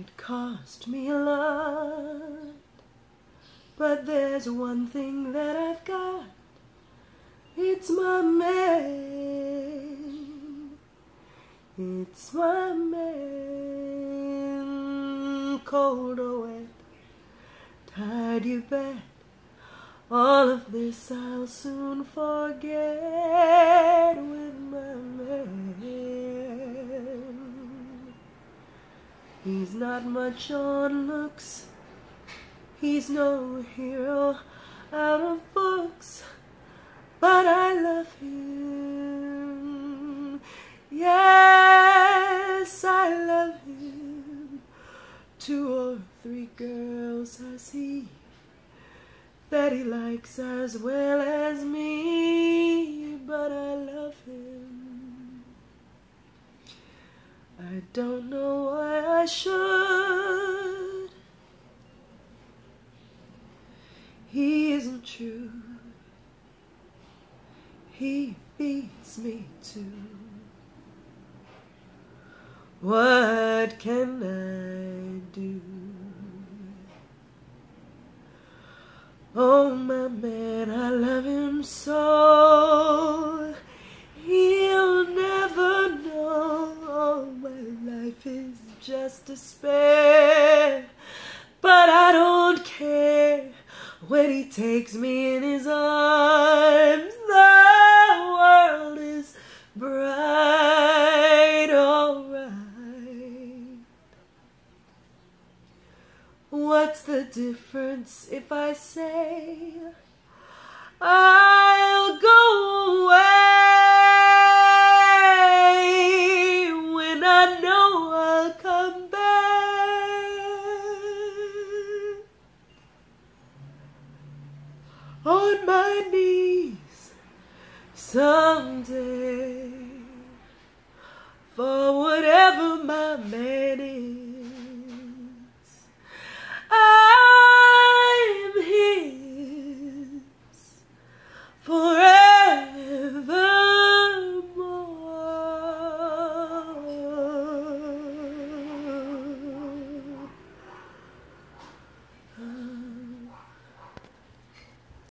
It cost me a lot, but there's one thing that I've got. It's my man. It's my man. Cold or wet, tied you bet. All of this I'll soon forget with my man. He's not much on looks. He's no hero out of books, but I love him. Yes, I love him. Two or three girls I see that he likes as well as me, but I love him. I don't know why I should. He isn't true. He beats me too. What can I despair. But I don't care when he takes me in his arms. The world is bright, alright. What's the difference if I say on my knees someday for whatever my man is. I'm his for